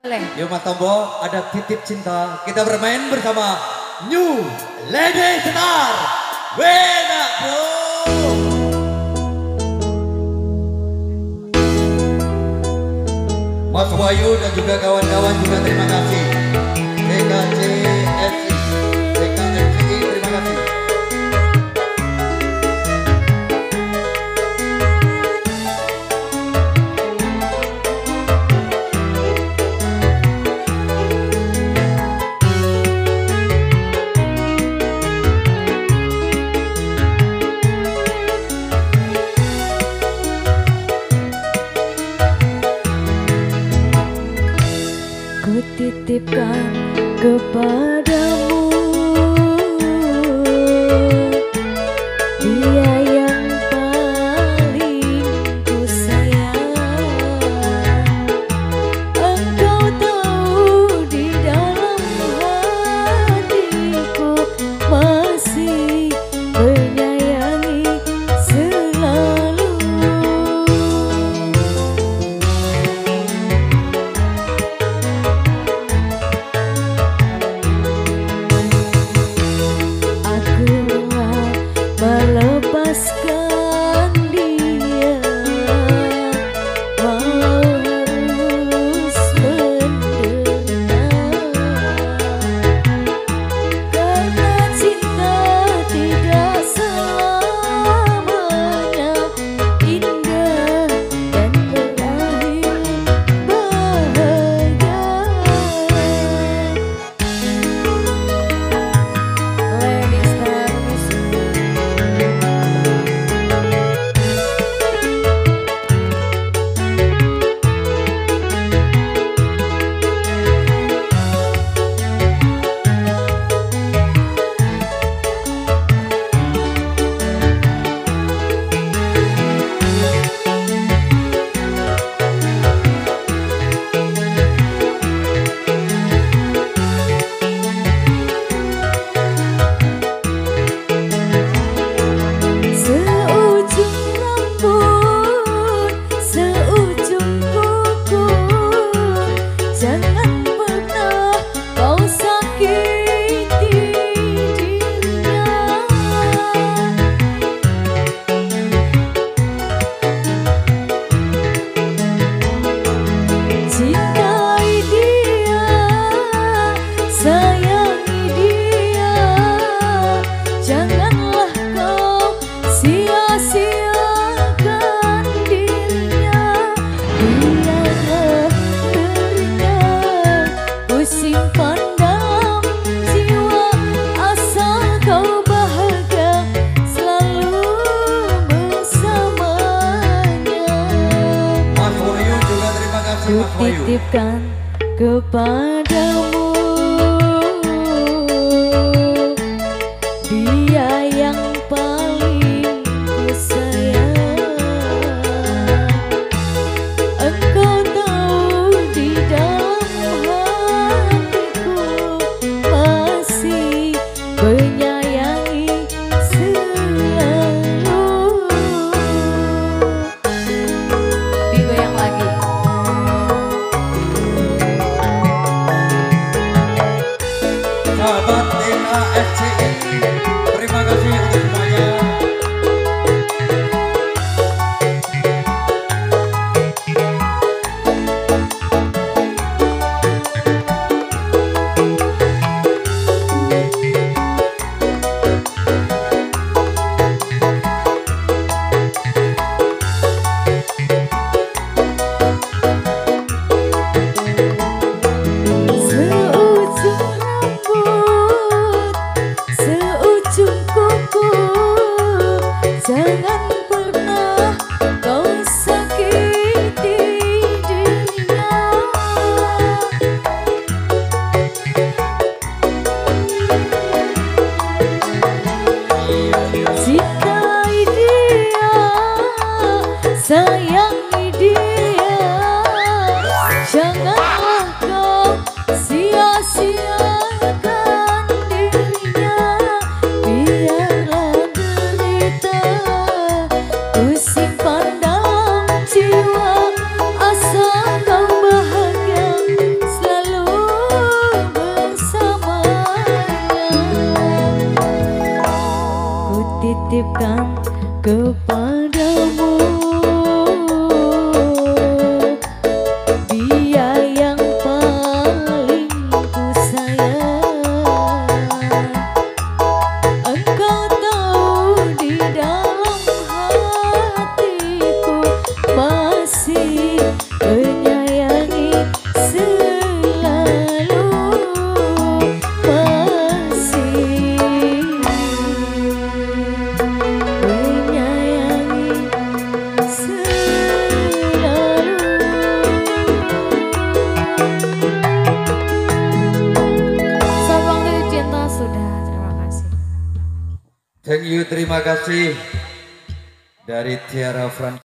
Boleh. Yuma Tombo, ada titip cinta. Kita bermain bersama New Lady Star. Wena Bro. Mas Wahyu dan juga kawan-kawan juga terima kasih. Kutitipkan kepadamu titipkan kepadamu. Thank you, terima kasih dari Tiara Fran.